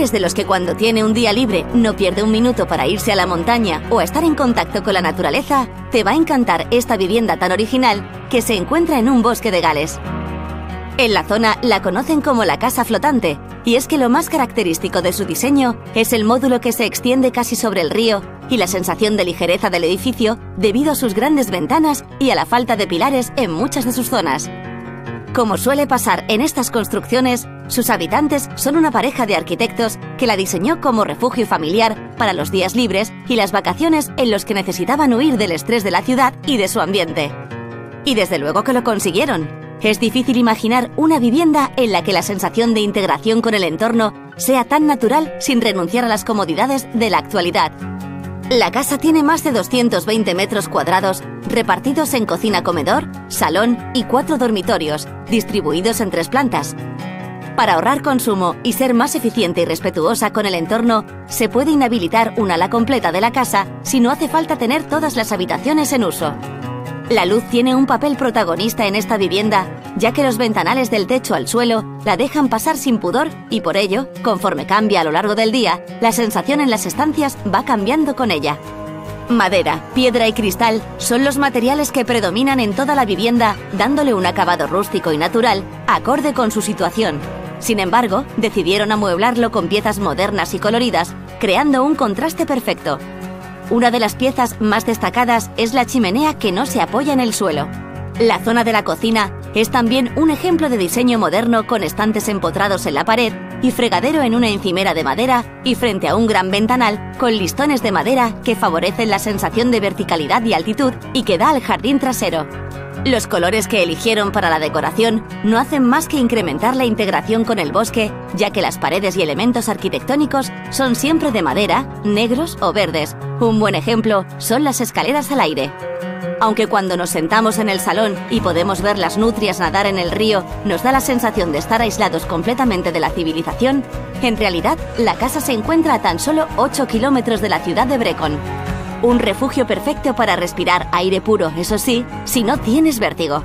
de los que cuando tiene un día libre no pierde un minuto para irse a la montaña o a estar en contacto con la naturaleza, te va a encantar esta vivienda tan original que se encuentra en un bosque de Gales. En la zona la conocen como la casa flotante, y es que lo más característico de su diseño es el módulo que se extiende casi sobre el río y la sensación de ligereza del edificio debido a sus grandes ventanas y a la falta de pilares en muchas de sus zonas. Como suele pasar en estas construcciones, sus habitantes son una pareja de arquitectos que la diseñó como refugio familiar para los días libres y las vacaciones en los que necesitaban huir del estrés de la ciudad y de su ambiente. Y desde luego que lo consiguieron. Es difícil imaginar una vivienda en la que la sensación de integración con el entorno sea tan natural sin renunciar a las comodidades de la actualidad. La casa tiene más de 220 metros cuadrados repartidos en cocina-comedor, salón y cuatro dormitorios, distribuidos en tres plantas. Para ahorrar consumo y ser más eficiente y respetuosa con el entorno, se puede inhabilitar una ala completa de la casa si no hace falta tener todas las habitaciones en uso. La luz tiene un papel protagonista en esta vivienda, ya que los ventanales del techo al suelo la dejan pasar sin pudor y por ello, conforme cambia a lo largo del día, la sensación en las estancias va cambiando con ella. Madera, piedra y cristal son los materiales que predominan en toda la vivienda, dándole un acabado rústico y natural, acorde con su situación. Sin embargo, decidieron amueblarlo con piezas modernas y coloridas, creando un contraste perfecto, una de las piezas más destacadas es la chimenea que no se apoya en el suelo. La zona de la cocina es también un ejemplo de diseño moderno con estantes empotrados en la pared y fregadero en una encimera de madera y frente a un gran ventanal con listones de madera que favorecen la sensación de verticalidad y altitud y que da al jardín trasero. Los colores que eligieron para la decoración no hacen más que incrementar la integración con el bosque, ya que las paredes y elementos arquitectónicos son siempre de madera, negros o verdes. Un buen ejemplo son las escaleras al aire. Aunque cuando nos sentamos en el salón y podemos ver las nutrias nadar en el río, nos da la sensación de estar aislados completamente de la civilización, en realidad la casa se encuentra a tan solo 8 kilómetros de la ciudad de Brecon. Un refugio perfecto para respirar aire puro, eso sí, si no tienes vértigo.